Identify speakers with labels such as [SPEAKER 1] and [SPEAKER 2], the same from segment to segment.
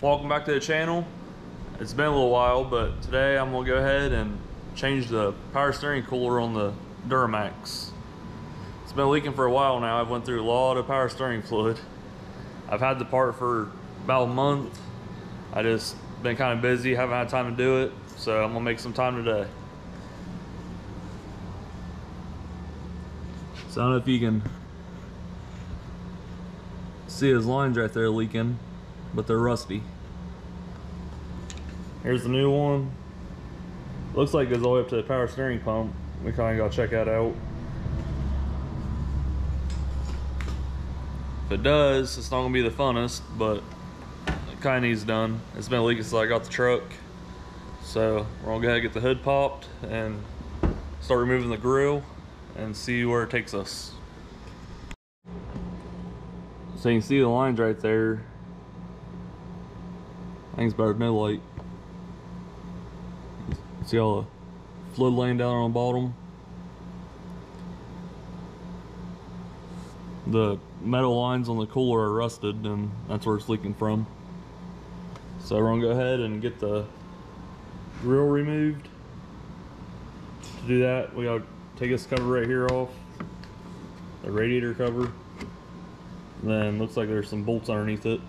[SPEAKER 1] Welcome back to the channel. It's been a little while, but today I'm gonna go ahead and change the power steering cooler on the Duramax. It's been leaking for a while now. I've went through a lot of power steering fluid. I've had the part for about a month. I just been kind of busy, haven't had time to do it, so I'm gonna make some time today. So I don't know if you can see his lines right there leaking, but they're rusty. Here's the new one. Looks like it goes all the way up to the power steering pump. We kind of gotta check that out. If it does, it's not gonna be the funnest, but it kind of needs done. It's been leaking since I got the truck. So we're gonna go ahead and get the hood popped and start removing the grill and see where it takes us. So you can see the lines right there. I think it's better than no light. See all the fluid laying down on the bottom. The metal lines on the cooler are rusted and that's where it's leaking from. So we're gonna go ahead and get the grill removed. To do that, we gotta take this cover right here off, the radiator cover. Then looks like there's some bolts underneath it.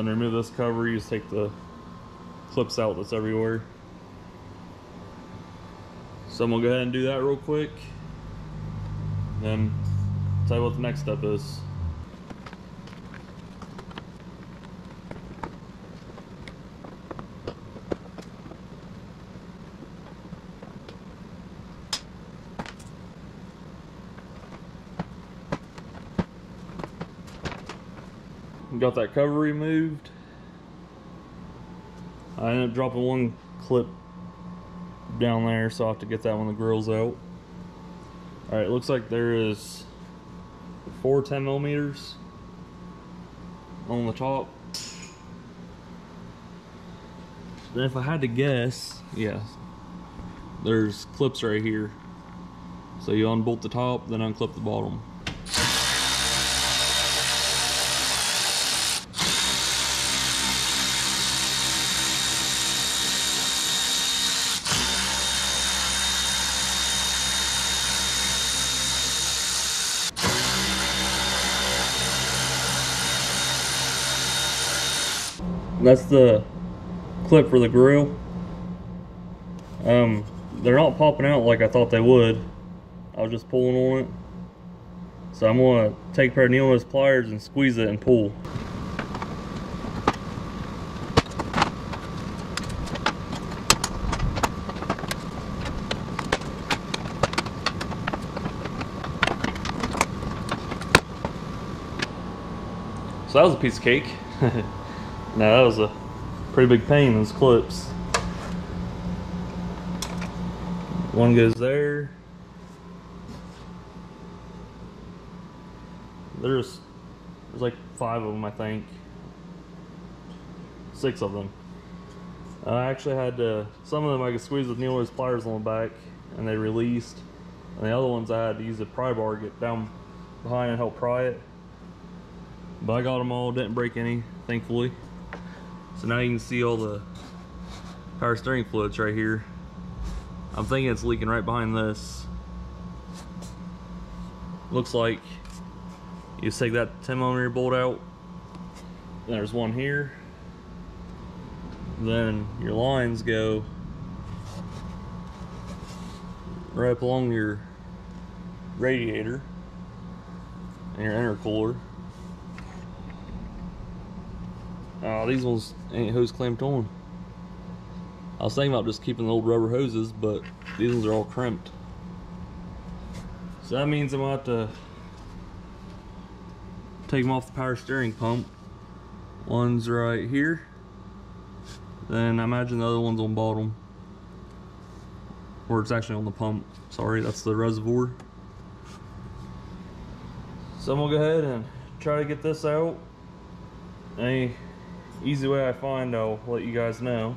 [SPEAKER 1] Then remove this cover, you just take the clips out that's everywhere. So I'm gonna go ahead and do that real quick. Then tell you what the next step is. Got that cover removed. I ended up dropping one clip down there, so I have to get that when the grill's out. Alright, looks like there is four 10 millimeters on the top. Then if I had to guess, yeah, there's clips right here. So you unbolt the top, then unclip the bottom. That's the clip for the grill. Um, they're not popping out like I thought they would. I was just pulling on it. So I'm gonna take a pair of Neil's pliers and squeeze it and pull. So that was a piece of cake. Now that was a pretty big pain, those clips. One goes there. There's, there's like five of them, I think. Six of them. I actually had to, some of them I could squeeze with Neil's pliers on the back and they released. And the other ones I had to use a pry bar, get down behind and help pry it. But I got them all, didn't break any, thankfully. So now you can see all the power steering fluids right here. I'm thinking it's leaking right behind this. Looks like you take that 10 millimeter bolt out. There's one here. Then your lines go right up along your radiator and your intercooler. Oh, these ones ain't hose clamped on. I was thinking about just keeping the old rubber hoses, but these ones are all crimped. So that means I'm gonna have to take them off the power steering pump. One's right here. Then I imagine the other one's on bottom. Or it's actually on the pump. Sorry, that's the reservoir. So I'm gonna go ahead and try to get this out. Any easy way I find, I'll let you guys know.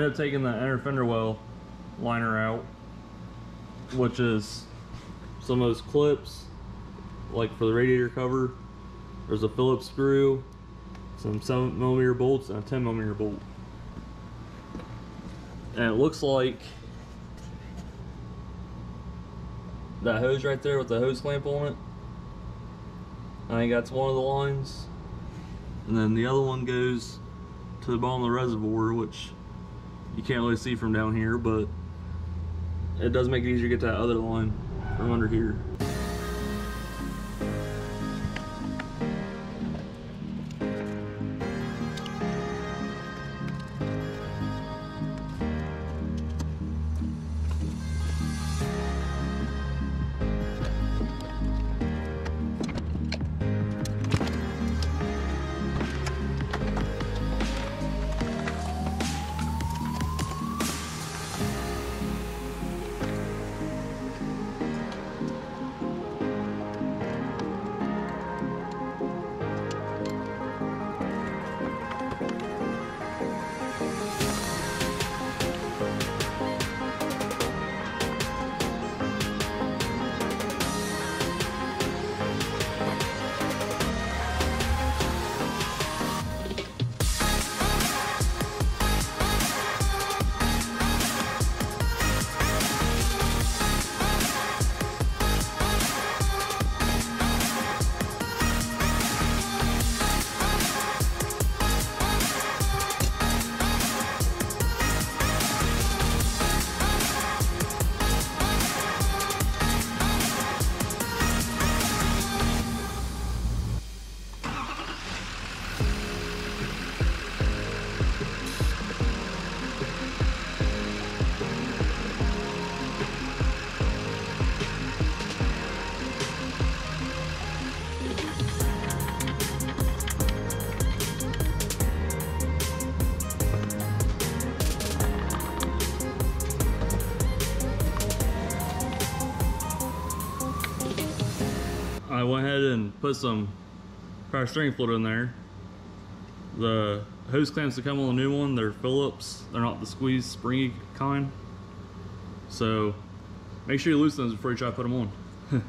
[SPEAKER 1] Ended up taking the inner fender well liner out, which is some of those clips, like for the radiator cover. There's a Phillips screw, some 7 millimeter bolts, and a 10 millimeter bolt. And it looks like that hose right there with the hose clamp on it. I think that's one of the lines. And then the other one goes to the bottom of the reservoir, which you can't really see from down here, but it does make it easier to get that other line from under here. I went ahead and put some power steering fluid in there. The hose clamps that come on the new one, they're Phillips. They're not the squeeze springy kind. So make sure you loosen those before you try to put them on.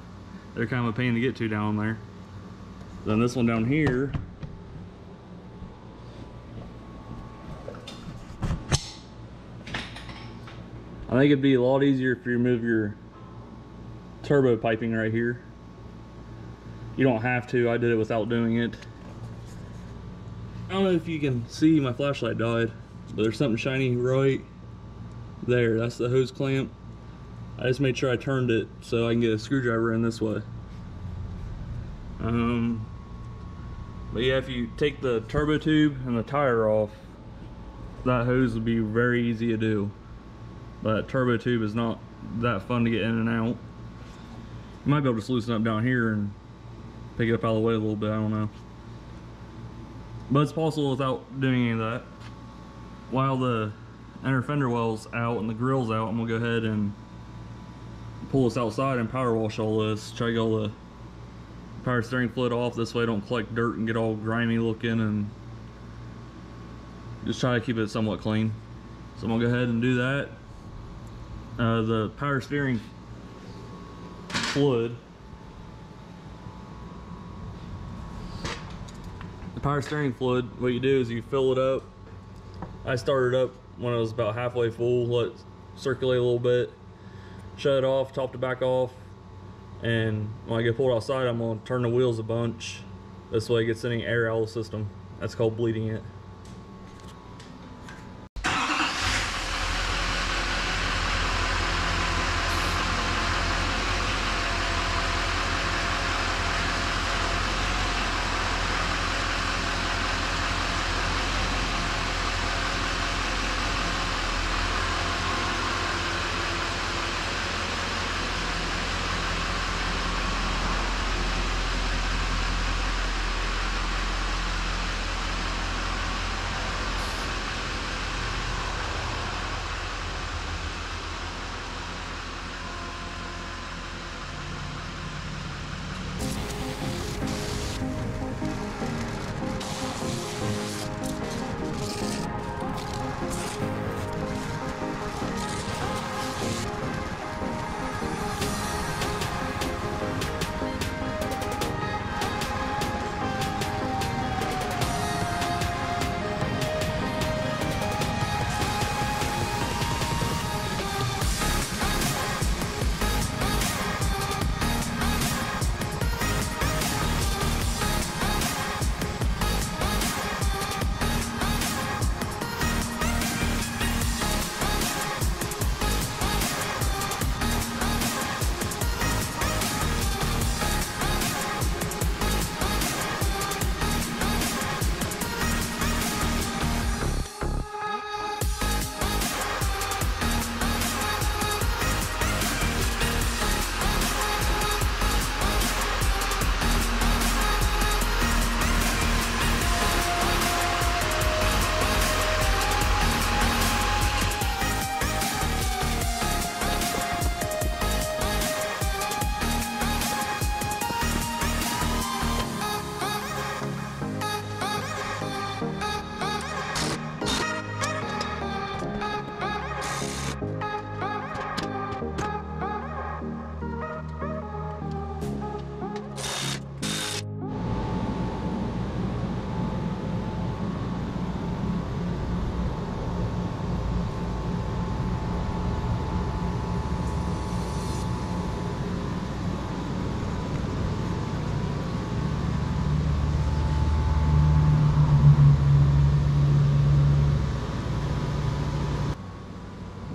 [SPEAKER 1] they're kind of a pain to get to down there. Then this one down here, I think it'd be a lot easier if you remove your turbo piping right here. You don't have to, I did it without doing it. I don't know if you can see my flashlight died, but there's something shiny right there. That's the hose clamp. I just made sure I turned it so I can get a screwdriver in this way. Um, but yeah, if you take the turbo tube and the tire off, that hose will be very easy to do. But turbo tube is not that fun to get in and out. You might be able to loosen up down here and pick it up out of the way a little bit, I don't know. But it's possible without doing any of that. While the inner fender well's out and the grill's out, I'm gonna go ahead and pull this outside and power wash all this. Try to get all the power steering fluid off. This way I don't collect dirt and get all grimy looking and just try to keep it somewhat clean. So I'm gonna go ahead and do that. Uh, the power steering fluid power steering fluid, what you do is you fill it up. I started up when it was about halfway full, let it circulate a little bit, shut it off, top the back off, and when I get pulled outside, I'm gonna turn the wheels a bunch. This way it gets any air out of the system. That's called bleeding it.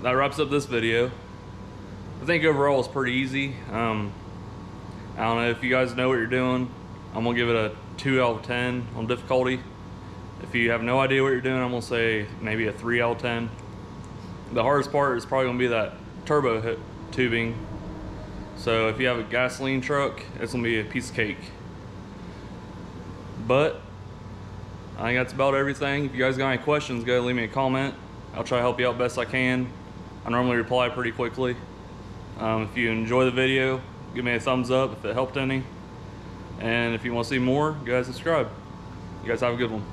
[SPEAKER 1] That wraps up this video. I think overall it's pretty easy. Um, I don't know if you guys know what you're doing. I'm gonna give it a two out of 10 on difficulty. If you have no idea what you're doing, I'm gonna say maybe a three out of 10. The hardest part is probably gonna be that turbo tubing. So if you have a gasoline truck, it's gonna be a piece of cake. But I think that's about everything. If you guys got any questions, go leave me a comment. I'll try to help you out best I can. I normally reply pretty quickly. Um, if you enjoy the video, give me a thumbs up if it helped any. And if you want to see more, go ahead and subscribe. You guys have a good one.